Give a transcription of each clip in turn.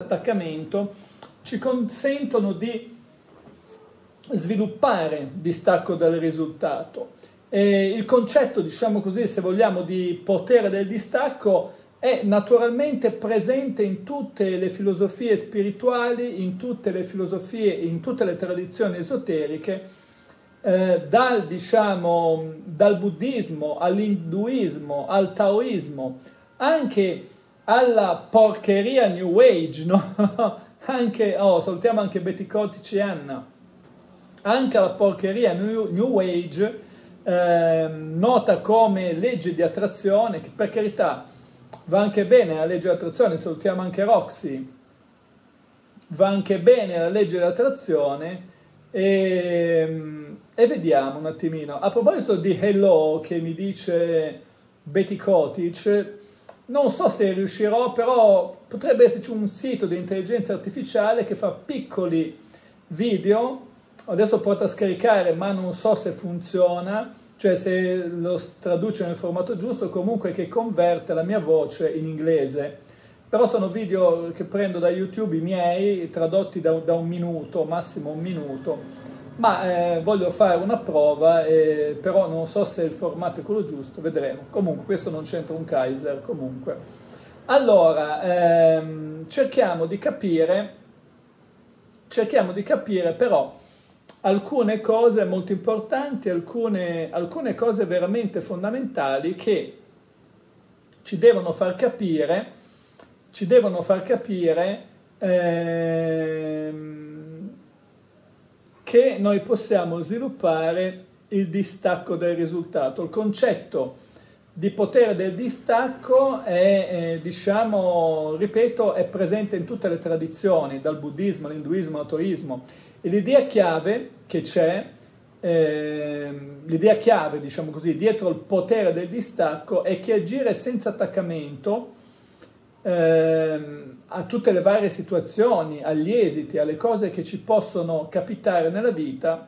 attaccamento ci consentono di sviluppare distacco dal risultato. E il concetto, diciamo così, se vogliamo, di potere del distacco è naturalmente presente in tutte le filosofie spirituali, in tutte le filosofie, in tutte le tradizioni esoteriche, eh, dal, diciamo, dal buddismo all'induismo, al taoismo, anche alla porcheria New Age, no? anche, oh, salutiamo anche Betty Cotici e Anna, anche alla porcheria New, New Age, eh, nota come legge di attrazione, che per carità va anche bene la legge di attrazione, salutiamo anche Roxy, va anche bene la legge di attrazione e, e vediamo un attimino. A proposito di Hello che mi dice Betty Kotic, non so se riuscirò, però potrebbe esserci un sito di intelligenza artificiale che fa piccoli video, adesso porta a scaricare ma non so se funziona, cioè se lo traduce nel formato giusto, comunque che converte la mia voce in inglese. Però sono video che prendo da YouTube i miei, tradotti da, da un minuto, massimo un minuto, ma eh, voglio fare una prova, eh, però non so se il formato è quello giusto, vedremo. Comunque questo non c'entra un Kaiser, comunque. Allora, ehm, cerchiamo di capire, cerchiamo di capire però alcune cose molto importanti, alcune, alcune cose veramente fondamentali che ci devono far capire, ci devono far capire ehm, che noi possiamo sviluppare il distacco del risultato. Il concetto di potere del distacco è, eh, diciamo, ripeto, è presente in tutte le tradizioni, dal buddismo all'induismo all'atoismo e l'idea chiave che c'è, eh, l'idea chiave, diciamo così, dietro il potere del distacco è che agire senza attaccamento eh, a tutte le varie situazioni, agli esiti, alle cose che ci possono capitare nella vita,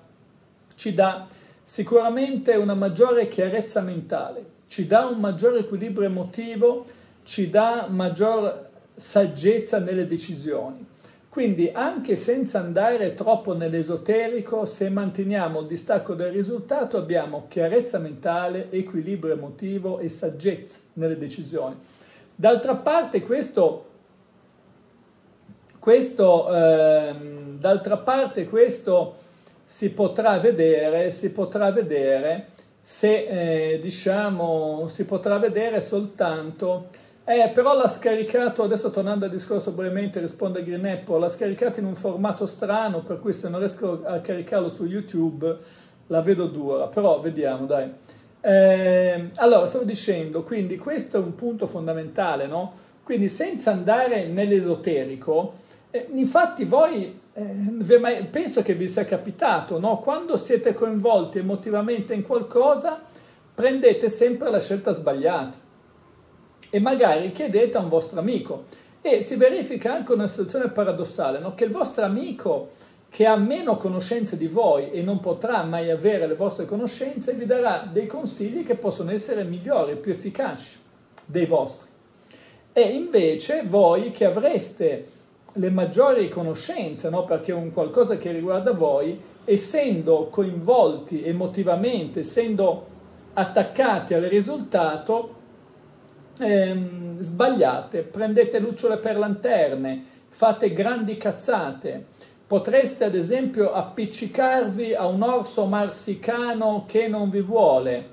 ci dà sicuramente una maggiore chiarezza mentale, ci dà un maggiore equilibrio emotivo, ci dà maggior saggezza nelle decisioni. Quindi anche senza andare troppo nell'esoterico, se manteniamo il distacco del risultato abbiamo chiarezza mentale, equilibrio emotivo e saggezza nelle decisioni. D'altra parte questo, questo, ehm, d'altra parte questo si potrà vedere, si potrà vedere se eh, diciamo si potrà vedere soltanto eh, però l'ha scaricato, adesso tornando al discorso brevemente, risponde Green Apple, l'ha scaricato in un formato strano, per cui se non riesco a caricarlo su YouTube la vedo dura, però vediamo, dai. Eh, allora, stavo dicendo, quindi questo è un punto fondamentale, no? Quindi senza andare nell'esoterico, eh, infatti voi, eh, penso che vi sia capitato, no? Quando siete coinvolti emotivamente in qualcosa, prendete sempre la scelta sbagliata e magari chiedete a un vostro amico. E si verifica anche una situazione paradossale, no? che il vostro amico che ha meno conoscenze di voi e non potrà mai avere le vostre conoscenze, vi darà dei consigli che possono essere migliori, più efficaci dei vostri. E invece voi che avreste le maggiori conoscenze, no? perché è un qualcosa che riguarda voi, essendo coinvolti emotivamente, essendo attaccati al risultato, ehm, sbagliate, prendete lucciole per lanterne, fate grandi cazzate. Potreste ad esempio appiccicarvi a un orso marsicano che non vi vuole,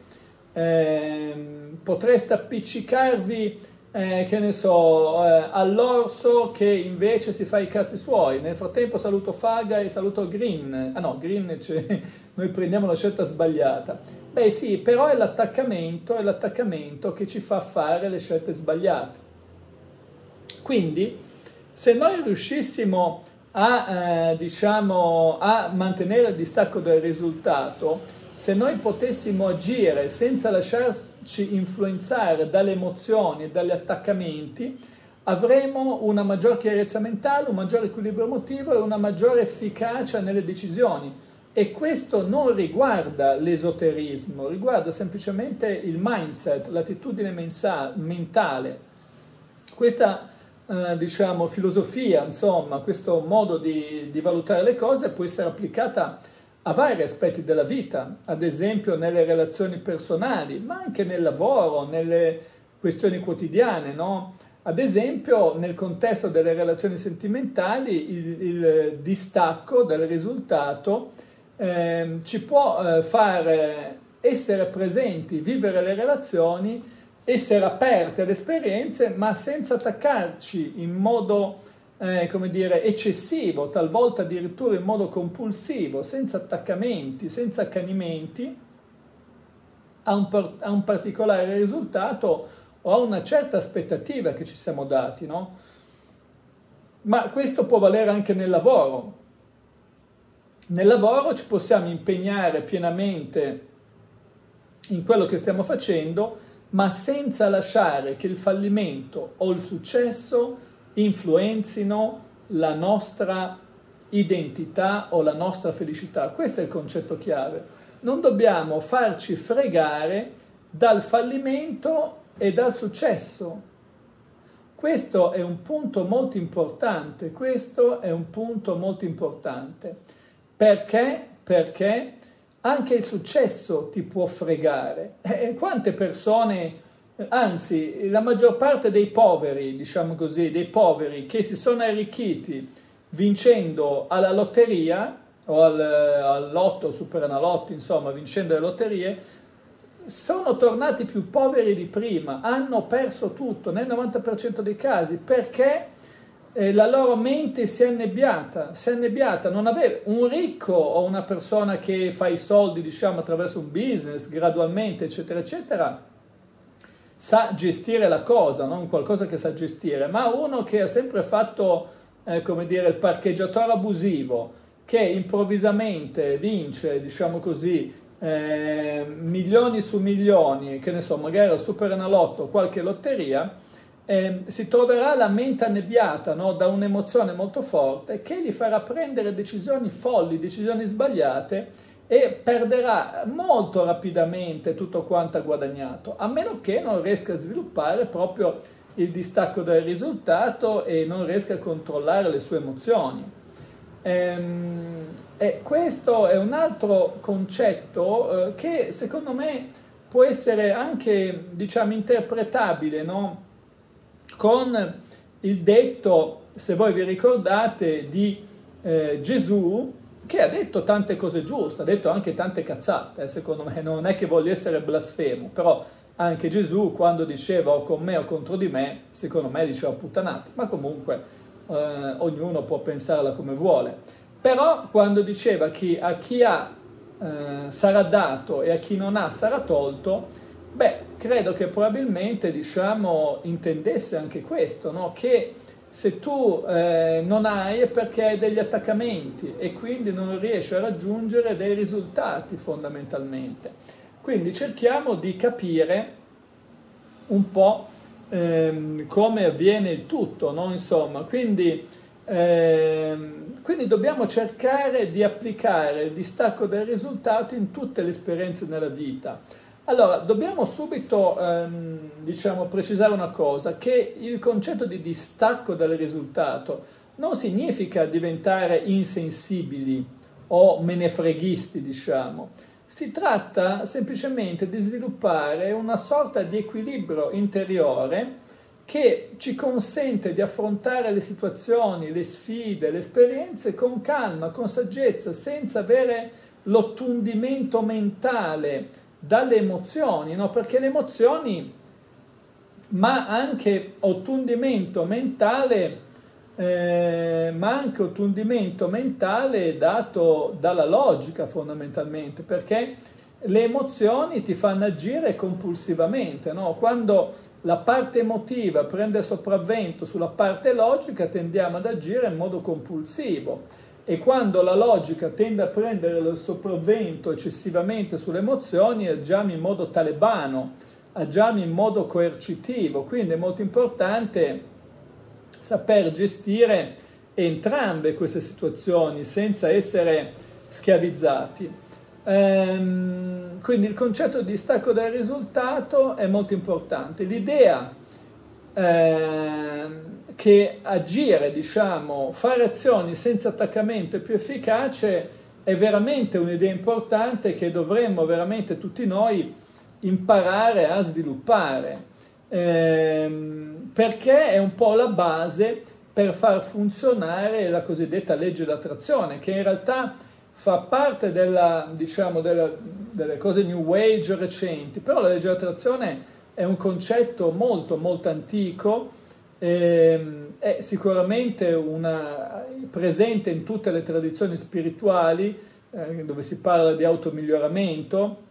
eh, potreste appiccicarvi eh, che ne so, eh, all'orso che invece si fa i cazzi suoi. Nel frattempo saluto Faga e saluto Green. Ah no, Green, noi prendiamo la scelta sbagliata. Beh sì, però è l'attaccamento, è l'attaccamento che ci fa fare le scelte sbagliate. Quindi, se noi riuscissimo a, eh, diciamo, a mantenere il distacco del risultato, se noi potessimo agire senza lasciarci influenzare dalle emozioni e dagli attaccamenti, avremo una maggior chiarezza mentale, un maggiore equilibrio emotivo e una maggiore efficacia nelle decisioni e questo non riguarda l'esoterismo, riguarda semplicemente il mindset, l'attitudine mensa- mentale. Questa eh, diciamo, filosofia, insomma, questo modo di, di valutare le cose può essere applicata a vari aspetti della vita, ad esempio nelle relazioni personali, ma anche nel lavoro, nelle questioni quotidiane, no? Ad esempio, nel contesto delle relazioni sentimentali, il, il distacco del risultato eh, ci può eh, far essere presenti, vivere le relazioni, essere aperti alle esperienze, ma senza attaccarci in modo, eh, come dire, eccessivo, talvolta addirittura in modo compulsivo, senza attaccamenti, senza accanimenti a un, a un particolare risultato o a una certa aspettativa che ci siamo dati, no? Ma questo può valere anche nel lavoro. Nel lavoro ci possiamo impegnare pienamente in quello che stiamo facendo, ma senza lasciare che il fallimento o il successo influenzino la nostra identità o la nostra felicità. Questo è il concetto chiave. Non dobbiamo farci fregare dal fallimento e dal successo. Questo è un punto molto importante, questo è un punto molto importante. Perché? Perché anche il successo ti può fregare. E quante persone, anzi la maggior parte dei poveri, diciamo così, dei poveri che si sono arricchiti vincendo alla lotteria o al, al lotto, superenalotto, insomma, vincendo le lotterie, sono tornati più poveri di prima, hanno perso tutto nel 90% dei casi perché eh, la loro mente si è annebbiata, si è annebbiata, non avere un ricco o una persona che fa i soldi, diciamo, attraverso un business gradualmente, eccetera, eccetera, sa gestire la cosa, non qualcosa che sa gestire, ma uno che ha sempre fatto, eh, come dire, il parcheggiatore abusivo, che improvvisamente vince, diciamo così, eh, milioni su milioni, che ne so, magari al Superenalotto o qualche lotteria, eh, si troverà la mente annebbiata no? da un'emozione molto forte che gli farà prendere decisioni folli, decisioni sbagliate e perderà molto rapidamente tutto quanto ha guadagnato, a meno che non riesca a sviluppare proprio il distacco dal risultato e non riesca a controllare le sue emozioni. Ehm, e questo è un altro concetto eh, che secondo me può essere anche, diciamo, interpretabile, no? Con il detto, se voi vi ricordate, di eh, Gesù, che ha detto tante cose giuste, ha detto anche tante cazzate, eh, secondo me, non è che voglia essere blasfemo, però anche Gesù quando diceva o con me o contro di me, secondo me diceva puttanate, ma comunque eh, ognuno può pensarla come vuole. Però quando diceva che a chi ha eh, sarà dato e a chi non ha sarà tolto, beh, credo che probabilmente diciamo, intendesse anche questo, no? che se tu eh, non hai è perché hai degli attaccamenti e quindi non riesci a raggiungere dei risultati fondamentalmente. Quindi cerchiamo di capire un po' ehm, come avviene il tutto, no? Insomma, quindi, ehm, quindi dobbiamo cercare di applicare il distacco del risultato in tutte le esperienze nella vita. Allora, dobbiamo subito ehm, diciamo, precisare una cosa, che il concetto di distacco dal risultato non significa diventare insensibili o menefreghisti, diciamo. Si tratta semplicemente di sviluppare una sorta di equilibrio interiore che ci consente di affrontare le situazioni, le sfide, le esperienze con calma, con saggezza, senza avere l'ottundimento mentale dalle emozioni, no? perché le emozioni, ma anche ottundimento mentale, eh, ma anche ottundimento mentale dato dalla logica fondamentalmente, perché le emozioni ti fanno agire compulsivamente, no? quando la parte emotiva prende sopravvento sulla parte logica tendiamo ad agire in modo compulsivo e quando la logica tende a prendere il sopravvento eccessivamente sulle emozioni agiamo in modo talebano, agiamo in modo coercitivo, quindi è molto importante saper gestire entrambe queste situazioni senza essere schiavizzati. Ehm, quindi il concetto di stacco dal risultato è molto importante. L'idea ehm, che agire, diciamo, fare azioni senza attaccamento è più efficace è veramente un'idea importante che dovremmo veramente tutti noi imparare a sviluppare, ehm, perché è un po' la base per far funzionare la cosiddetta legge d'attrazione, che in realtà fa parte della, diciamo, della, delle cose New Age recenti, però la legge d'attrazione è un concetto molto molto antico, è sicuramente una, presente in tutte le tradizioni spirituali eh, dove si parla di automiglioramento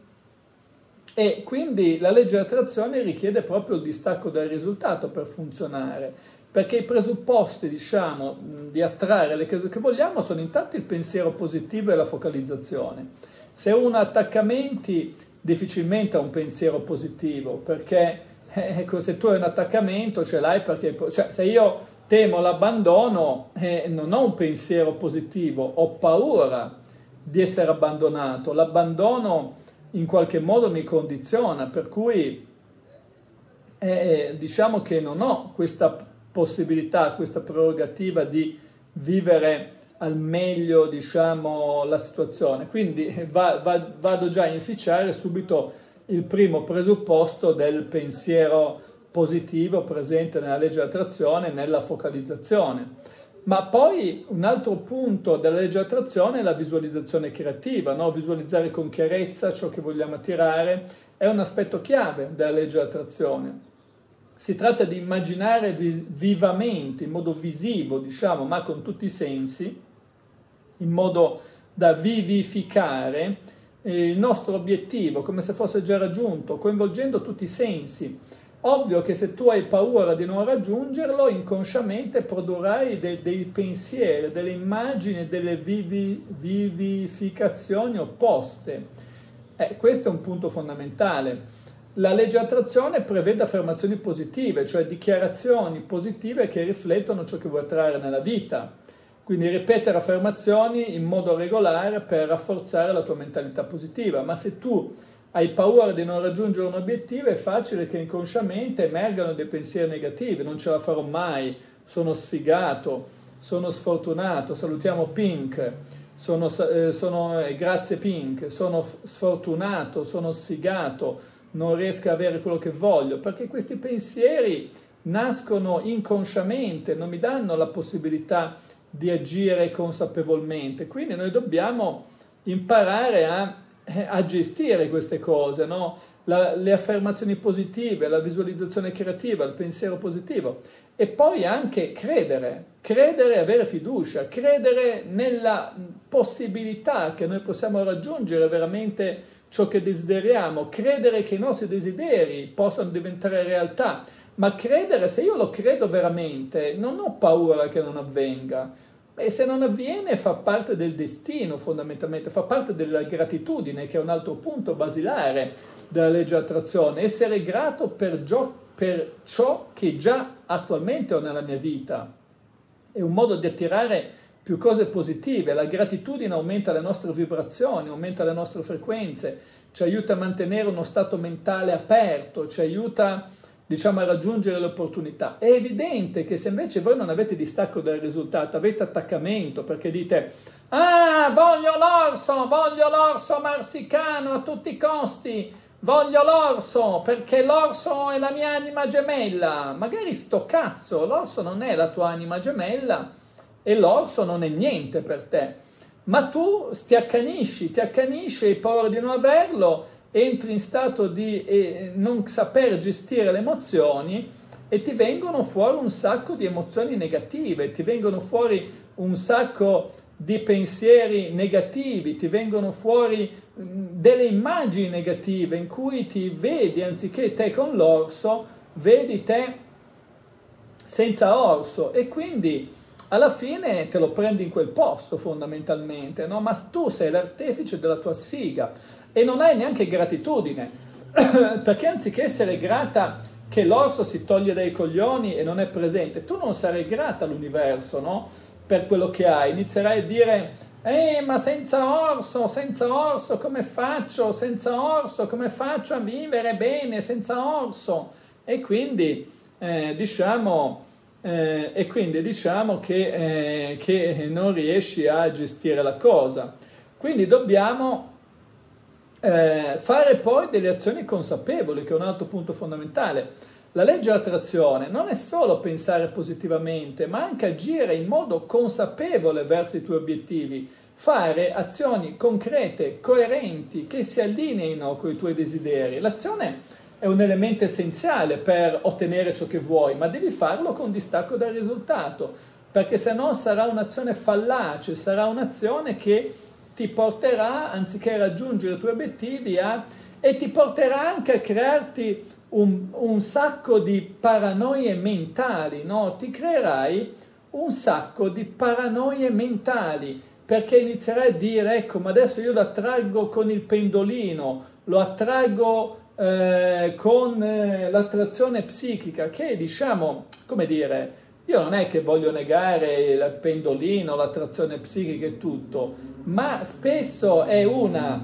e quindi la legge dell'attrazione richiede proprio il distacco dal risultato per funzionare perché i presupposti, diciamo, di attrarre le cose che vogliamo sono intanto il pensiero positivo e la focalizzazione. Se uno ha attaccamenti, difficilmente ha un pensiero positivo, perché ecco, se tu hai un attaccamento ce l'hai perché, cioè, se io temo l'abbandono, eh, non ho un pensiero positivo, ho paura di essere abbandonato. L'abbandono in qualche modo mi condiziona, per cui eh, diciamo che non ho questa possibilità, questa prerogativa di vivere al meglio, diciamo, la situazione. Quindi va, va, vado già a inficiare subito il primo presupposto del pensiero positivo presente nella legge dell'attrazione, nella focalizzazione. Ma poi un altro punto della legge dell'attrazione è la visualizzazione creativa, no? visualizzare con chiarezza ciò che vogliamo attirare è un aspetto chiave della legge dell'attrazione. Si tratta di immaginare vivamente, in modo visivo, diciamo, ma con tutti i sensi, in modo da vivificare il nostro obiettivo come se fosse già raggiunto, coinvolgendo tutti i sensi. Ovvio che se tu hai paura di non raggiungerlo, inconsciamente produrrai de- dei pensieri, delle immagini, delle vivi- vivificazioni opposte. Eh, questo è un punto fondamentale. La legge attrazione prevede affermazioni positive, cioè dichiarazioni positive che riflettono ciò che vuoi attrarre nella vita. Quindi ripetere affermazioni in modo regolare per rafforzare la tua mentalità positiva. Ma se tu hai paura di non raggiungere un obiettivo, è facile che inconsciamente emergano dei pensieri negativi. Non ce la farò mai, sono sfigato, sono sfortunato. Salutiamo Pink. Sono, eh, sono, eh, grazie Pink, sono sfortunato, sono sfigato, non riesco a avere quello che voglio, perché questi pensieri nascono inconsciamente, non mi danno la possibilità di agire consapevolmente. Quindi noi dobbiamo imparare a, a gestire queste cose, no? la, le affermazioni positive, la visualizzazione creativa, il pensiero positivo e poi anche credere, credere avere fiducia, credere nella possibilità che noi possiamo raggiungere veramente ciò che desideriamo, credere che i nostri desideri possano diventare realtà, ma credere, se io lo credo veramente, non ho paura che non avvenga. E se non avviene fa parte del destino fondamentalmente, fa parte della gratitudine, che è un altro punto basilare della legge attrazione, essere grato per, gio- per ciò che già attualmente ho nella mia vita. È un modo di attirare più cose positive, la gratitudine aumenta le nostre vibrazioni, aumenta le nostre frequenze, ci aiuta a mantenere uno stato mentale aperto, ci aiuta diciamo a raggiungere le opportunità. È evidente che se invece voi non avete distacco dal risultato, avete attaccamento perché dite ah voglio l'orso, voglio l'orso marsicano a tutti i costi, voglio l'orso perché l'orso è la mia anima gemella, magari sto cazzo, l'orso non è la tua anima gemella e l'orso non è niente per te. Ma tu ti accanisci, ti accanisci, hai paura di non averlo, entri in stato di eh, non saper gestire le emozioni e ti vengono fuori un sacco di emozioni negative, ti vengono fuori un sacco di pensieri negativi, ti vengono fuori delle immagini negative in cui ti vedi, anziché te con l'orso, vedi te senza orso. E quindi alla fine te lo prendi in quel posto fondamentalmente, no? ma tu sei l'artefice della tua sfiga e non hai neanche gratitudine, perché anziché essere grata che l'orso si toglie dai coglioni e non è presente, tu non sarai grata all'universo no? per quello che hai, inizierai a dire, eh ma senza orso, senza orso come faccio, senza orso come faccio a vivere bene senza orso? E quindi eh, diciamo eh, e quindi diciamo che, eh, che, non riesci a gestire la cosa. Quindi dobbiamo eh, fare poi delle azioni consapevoli, che è un altro punto fondamentale. La legge dell'attrazione non è solo pensare positivamente, ma anche agire in modo consapevole verso i tuoi obiettivi, fare azioni concrete, coerenti, che si allineino con i tuoi desideri. L'azione è un elemento essenziale per ottenere ciò che vuoi, ma devi farlo con distacco dal risultato, perché se no sarà un'azione fallace, sarà un'azione che ti porterà, anziché raggiungere i tuoi obiettivi, a, e ti porterà anche a crearti un, un sacco di paranoie mentali, no? Ti creerai un sacco di paranoie mentali perché inizierai a dire ecco ma adesso io lo attraggo con il pendolino, lo attraggo eh, con eh, l'attrazione psichica che diciamo come dire io non è che voglio negare il pendolino, l'attrazione psichica e tutto, ma spesso è una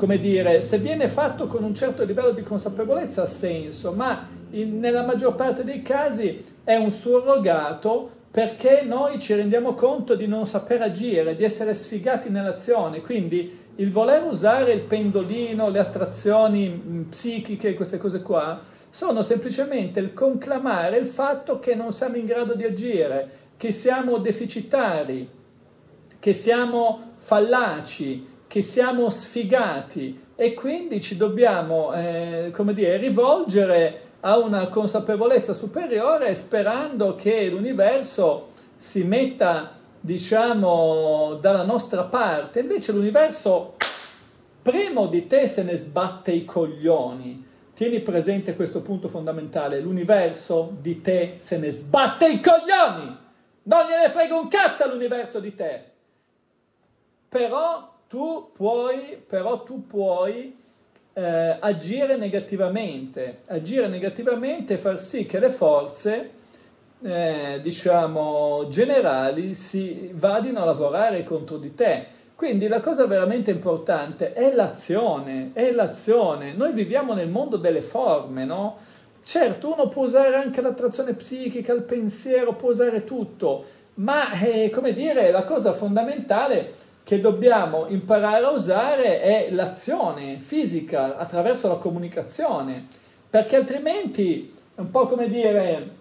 come dire, se viene fatto con un certo livello di consapevolezza ha senso, ma in, nella maggior parte dei casi è un surrogato perché noi ci rendiamo conto di non saper agire, di essere sfigati nell'azione, quindi il voler usare il pendolino, le attrazioni mm, psichiche, queste cose qua, sono semplicemente il conclamare il fatto che non siamo in grado di agire, che siamo deficitari, che siamo fallaci, che siamo sfigati. E quindi ci dobbiamo, eh, come dire, rivolgere a una consapevolezza superiore sperando che l'universo si metta, diciamo, dalla nostra parte. Invece l'universo, primo di te, se ne sbatte i coglioni. Tieni presente questo punto fondamentale, l'universo di te se ne sbatte i coglioni! Non gliene frega un cazzo all'universo di te! Però tu puoi, però tu puoi eh, agire negativamente, agire negativamente e far sì che le forze, eh, diciamo, generali si vadino a lavorare contro di te. Quindi la cosa veramente importante è l'azione, è l'azione. Noi viviamo nel mondo delle forme, no? Certo, uno può usare anche l'attrazione psichica, il pensiero, può usare tutto, ma eh, come dire, la cosa fondamentale è che dobbiamo imparare a usare è l'azione fisica attraverso la comunicazione, perché altrimenti è un po' come dire,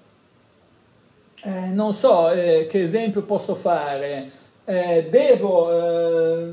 eh, non so eh, che esempio posso fare, eh, devo, eh,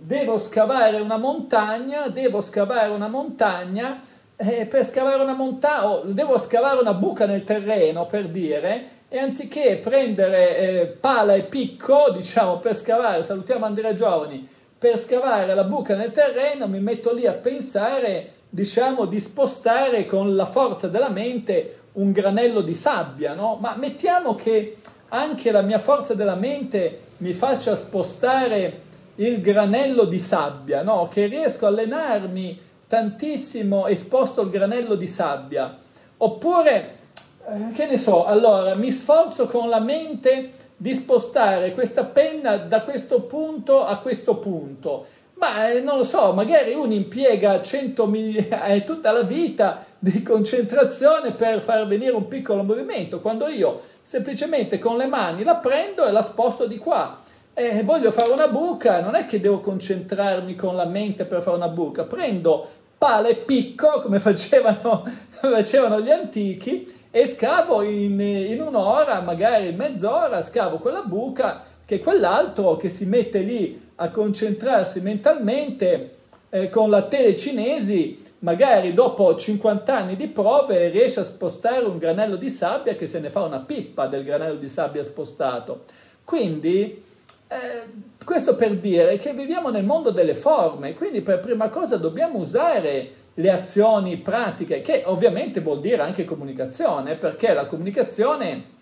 devo scavare una montagna, devo scavare una montagna, eh, per scavare una montagna, devo scavare una buca nel terreno per dire, e anziché prendere eh, pala e picco, diciamo, per scavare, salutiamo Andrea Giovani, per scavare la buca nel terreno, mi metto lì a pensare, diciamo, di spostare con la forza della mente un granello di sabbia, no? Ma mettiamo che anche la mia forza della mente mi faccia spostare il granello di sabbia, no? Che riesco a allenarmi tantissimo esposto al granello di sabbia. Oppure eh, che ne so, allora mi sforzo con la mente di spostare questa penna da questo punto a questo punto. Ma eh, non lo so, magari uno impiega 100 miglia, eh, tutta la vita di concentrazione per far venire un piccolo movimento, quando io semplicemente con le mani la prendo e la sposto di qua. Eh, voglio fare una buca, non è che devo concentrarmi con la mente per fare una buca, prendo pala e picco come facevano, facevano gli antichi e scavo in, in un'ora, magari mezz'ora, scavo quella buca che quell'altro che si mette lì a concentrarsi mentalmente eh, con la tele cinesi, magari dopo 50 anni di prove riesce a spostare un granello di sabbia che se ne fa una pippa del granello di sabbia spostato. Quindi eh, questo per dire che viviamo nel mondo delle forme, quindi per prima cosa dobbiamo usare le azioni pratiche, che ovviamente vuol dire anche comunicazione, perché la comunicazione,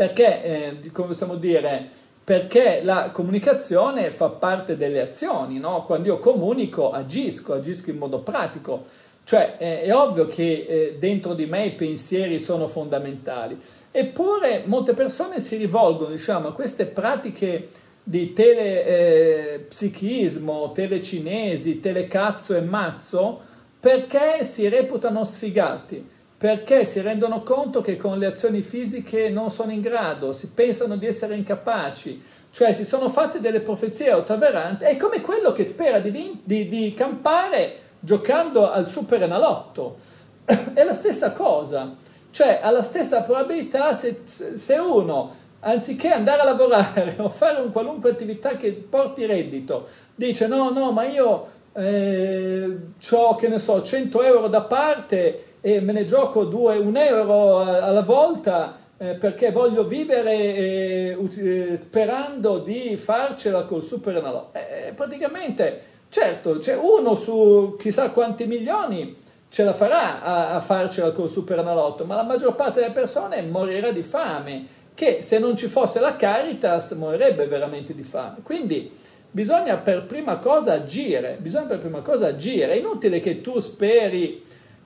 perché, eh, come possiamo dire, perché la comunicazione fa parte delle azioni, no? Quando io comunico, agisco, agisco in modo pratico, cioè eh, è ovvio che eh, dentro di me i pensieri sono fondamentali. Eppure molte persone si rivolgono, diciamo, a queste pratiche di telepsichismo, eh, telecinesi, telecazzo e mazzo, perché si reputano sfigati. Perché si rendono conto che con le azioni fisiche non sono in grado, si pensano di essere incapaci, cioè si sono fatte delle profezie autoveranti, è come quello che spera di, di, di campare giocando al super enalotto, è la stessa cosa, cioè ha la stessa probabilità se, se uno anziché andare a lavorare o fare un qualunque attività che porti reddito, dice no, no, ma io eh, ho, che ne so, 100 euro da parte e me ne gioco 2, 1 euro alla volta eh, perché voglio vivere eh, eh, sperando di farcela col super enalotto. Eh, eh, praticamente, certo, c'è uno su chissà quanti milioni ce la farà a, a farcela col super enalotto, ma la maggior parte delle persone morirà di fame, che se non ci fosse la Caritas morirebbe veramente di fame. Quindi bisogna per prima cosa agire, bisogna per prima cosa agire. È inutile che tu speri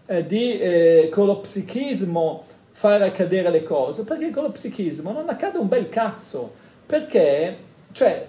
eh, di, eh, con lo psichismo far accadere le cose, perché con lo psichismo non accade un bel cazzo, perché, cioè,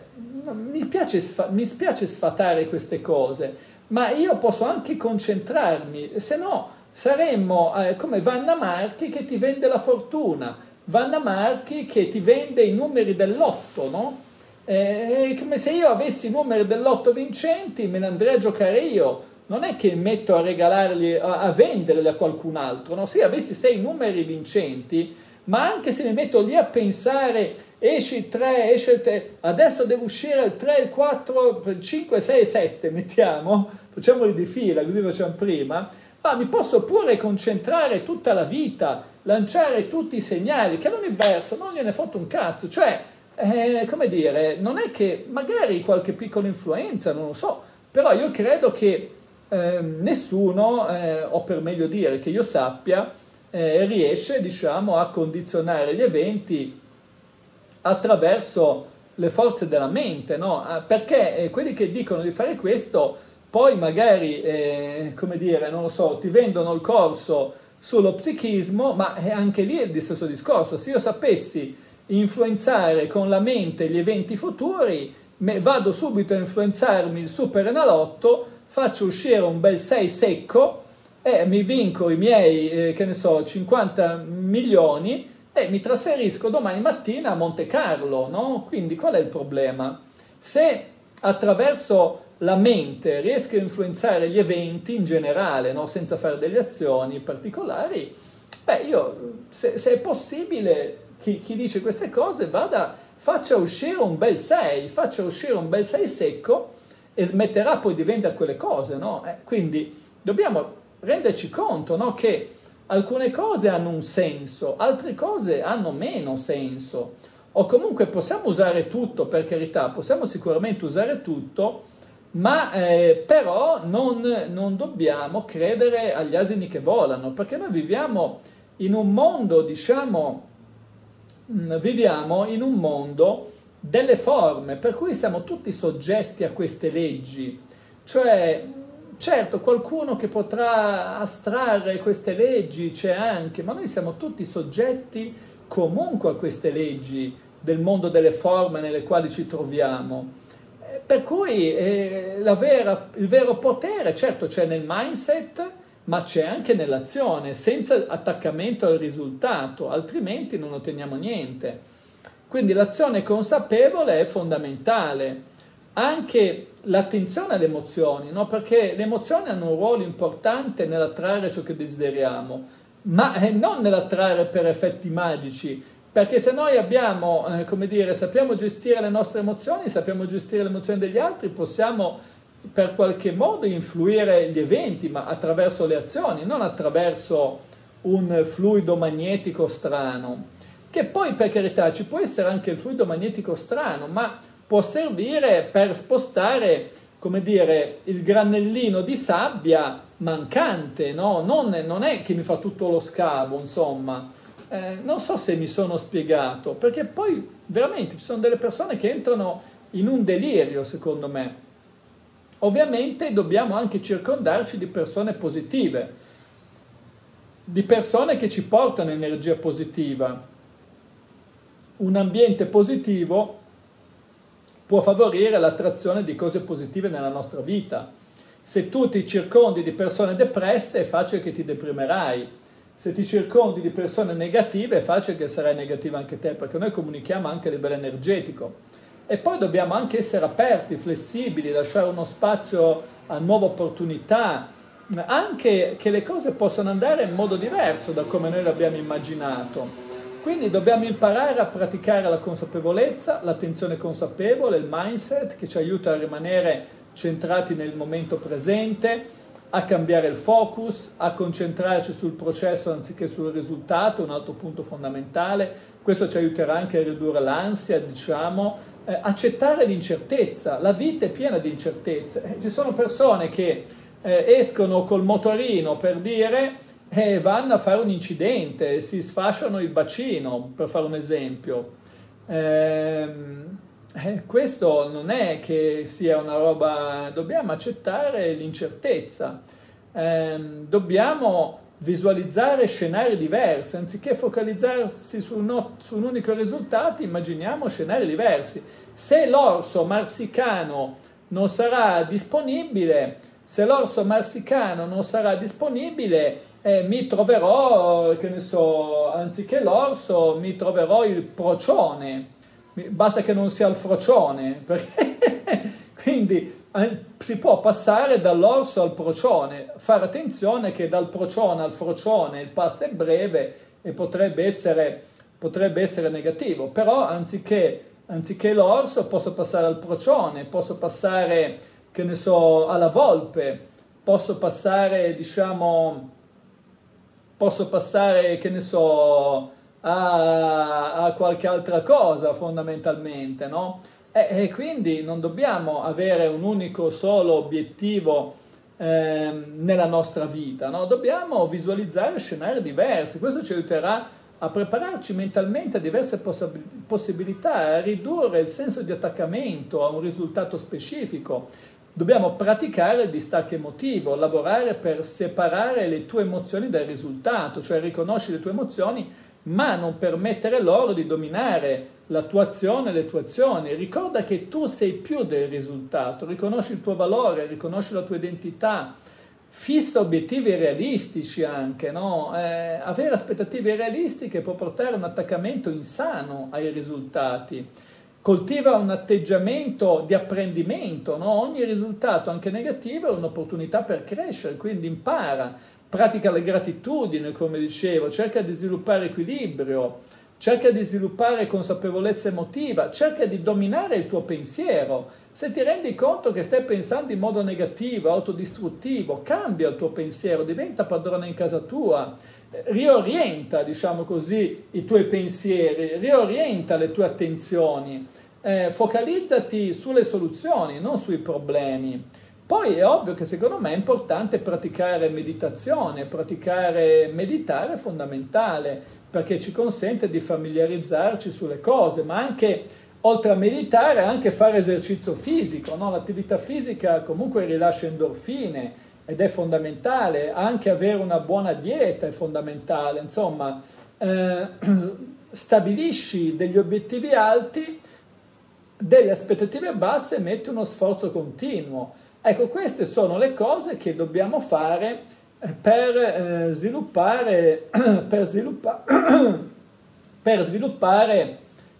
mi, piace, mi spiace sfatare queste cose, ma io posso anche concentrarmi, se no saremmo eh, come Vanna Marchi che ti vende la fortuna, Vanna Marchi che ti vende i numeri dell'otto, no? Eh, come se io avessi i numeri dell'otto vincenti, me ne andrei a giocare io, non è che metto a regalarli, a, a venderli a qualcun altro, no? Se avessi sei numeri vincenti, ma anche se mi metto lì a pensare, esce il 3, esce il 3, adesso devo uscire il 3, il 4, il 5, 6, 7, mettiamo, facciamoli di fila, così facciamo prima, ma mi posso pure concentrare tutta la vita, lanciare tutti i segnali, che all'universo non gliene foto un cazzo, cioè, eh, come dire, non è che magari qualche piccola influenza, non lo so, però io credo che eh, nessuno, eh, o per meglio dire che io sappia, eh, riesce diciamo, a condizionare gli eventi attraverso le forze della mente, no? Ah, perché eh, quelli che dicono di fare questo poi magari, eh, come dire, non lo so, ti vendono il corso sullo psichismo, ma anche lì è il stesso discorso. Se io sapessi influenzare con la mente gli eventi futuri, vado subito a influenzarmi il super enalotto, faccio uscire un bel 6 secco e mi vinco i miei, eh, che ne so, 50 milioni e mi trasferisco domani mattina a Monte Carlo, no? Quindi qual è il problema? Se attraverso la mente riesco a influenzare gli eventi in generale, no? senza fare delle azioni particolari, beh, io, se, se è possibile, chi, chi, dice queste cose vada, faccia uscire un bel 6, faccia uscire un bel 6 secco e smetterà poi di vendere quelle cose, no? Eh, quindi dobbiamo renderci conto, no? Che alcune cose hanno un senso, altre cose hanno meno senso. O comunque possiamo usare tutto, per carità, possiamo sicuramente usare tutto, ma eh, però non, non, dobbiamo credere agli asini che volano, perché noi viviamo in un mondo, diciamo, mm, viviamo in un mondo delle forme, per cui siamo tutti soggetti a queste leggi. Cioè, certo, qualcuno che potrà astrarre queste leggi c'è anche, ma noi siamo tutti soggetti comunque a queste leggi del mondo delle forme nelle quali ci troviamo. Eh, per cui eh, vera, il vero potere, certo, c'è nel mindset, ma c'è anche nell'azione, senza attaccamento al risultato, altrimenti non otteniamo niente. Quindi l'azione consapevole è fondamentale. Anche l'attenzione alle emozioni, no? perché le emozioni hanno un ruolo importante nell'attrarre ciò che desideriamo, ma eh, non nell'attrarre per effetti magici, perché se noi abbiamo, eh, come dire, sappiamo gestire le nostre emozioni, sappiamo gestire le emozioni degli altri, possiamo per qualche modo influire gli eventi, ma attraverso le azioni, non attraverso un fluido magnetico strano che poi per carità ci può essere anche il fluido magnetico strano, ma può servire per spostare, come dire, il granellino di sabbia mancante, no? Non, non è che mi fa tutto lo scavo, insomma. Eh, non so se mi sono spiegato, perché poi veramente ci sono delle persone che entrano in un delirio, secondo me. Ovviamente dobbiamo anche circondarci di persone positive, di persone che ci portano energia positiva, un ambiente positivo può favorire l'attrazione di cose positive nella nostra vita. Se tu ti circondi di persone depresse è facile che ti deprimerai. se ti circondi di persone negative è facile che sarai negativa anche te, perché noi comunichiamo anche a livello energetico. E poi dobbiamo anche essere aperti, flessibili, lasciare uno spazio a nuove opportunità, anche che le cose possano andare in modo diverso da come noi l'abbiamo immaginato. Quindi dobbiamo imparare a praticare la consapevolezza, l'attenzione consapevole, il mindset che ci aiuta a rimanere centrati nel momento presente, a cambiare il focus, a concentrarci sul processo anziché sul risultato, un altro punto fondamentale. Questo ci aiuterà anche a ridurre l'ansia, diciamo, eh, accettare l'incertezza. La vita è piena di incertezze. Eh, ci sono persone che eh, escono col motorino per dire e vanno a fare un incidente, si sfasciano il bacino, per fare un esempio. Ehm, eh, questo non è che sia una roba, dobbiamo accettare l'incertezza, eh, dobbiamo visualizzare scenari diversi, anziché focalizzarsi su, no, su un unico risultato, immaginiamo scenari diversi. Se l'orso marsicano non sarà disponibile, se l'orso marsicano non sarà disponibile, eh, mi troverò, che ne so, anziché l'orso, mi troverò il procione. Basta che non sia il frocione, perché quindi eh, si può passare dall'orso al procione, fare attenzione che dal procione al frocione il passo è breve e potrebbe essere, potrebbe essere negativo, però anziché, anziché l'orso posso passare al procione, posso passare, che ne so, alla volpe, posso passare, diciamo, posso passare, che ne so, a, a qualche altra cosa fondamentalmente, no? E, e, quindi non dobbiamo avere un unico solo obiettivo eh, nella nostra vita, no? Dobbiamo visualizzare scenari diversi, questo ci aiuterà a prepararci mentalmente a diverse poss- possibilità, a ridurre il senso di attaccamento a un risultato specifico. Dobbiamo praticare il distacco emotivo, lavorare per separare le tue emozioni dal risultato, cioè riconoscere le tue emozioni ma non permettere loro di dominare la tua azione e le tue azioni. Ricorda che tu sei più del risultato, riconosci il tuo valore, riconosci la tua identità, fissa obiettivi realistici anche, no? eh, avere aspettative realistiche può portare a un attaccamento insano ai risultati. Coltiva un atteggiamento di apprendimento, no? ogni risultato, anche negativo, è un'opportunità per crescere, quindi impara pratica la gratitudine, come dicevo, cerca di sviluppare equilibrio, cerca di sviluppare consapevolezza emotiva, cerca di dominare il tuo pensiero. Se ti rendi conto che stai pensando in modo negativo, autodistruttivo, cambia il tuo pensiero, diventa padrone in casa tua, riorienta, diciamo così, i tuoi pensieri, riorienta le tue attenzioni, eh, focalizzati sulle soluzioni, non sui problemi. Poi è ovvio che secondo me è importante praticare meditazione, praticare meditare è fondamentale perché ci consente di familiarizzarci sulle cose, ma anche oltre a meditare anche fare esercizio fisico, no? l'attività fisica comunque rilascia endorfine ed è fondamentale, anche avere una buona dieta è fondamentale, insomma eh, stabilisci degli obiettivi alti, delle aspettative basse e metti uno sforzo continuo. Ecco, queste sono le cose che dobbiamo fare eh, per eh, sviluppare, per, sviluppa, per sviluppare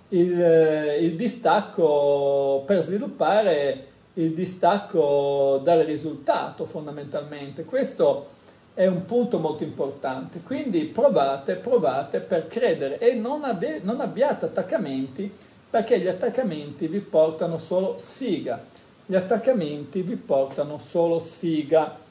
il, eh, il, distacco, per sviluppare il distacco dal risultato fondamentalmente. Questo è un punto molto importante. Quindi provate, provate per credere e non, abbi- non abbiate attaccamenti perché gli attaccamenti vi portano solo sfiga gli attaccamenti vi portano solo sfiga.